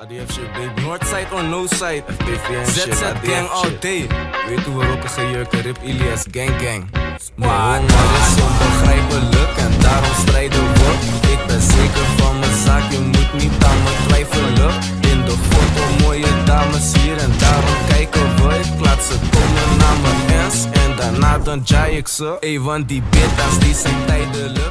ADF shit, baby. Northside or no side. FPVN shit, ZZ gang all day. Weet hoe we rocken gejurken, Rip Ilias, gang gang. Maar dat is onbegrijpelijk en daarom strijden we. Ik ben zeker van mijn zaak, je moet niet aan me twijfelen. In de foto mooie dames hier en daarom kijken we. Ik laat ze komen naar mijn hands en daarna dan jaai ik ze. Ey, want die betas die zijn tijdelijk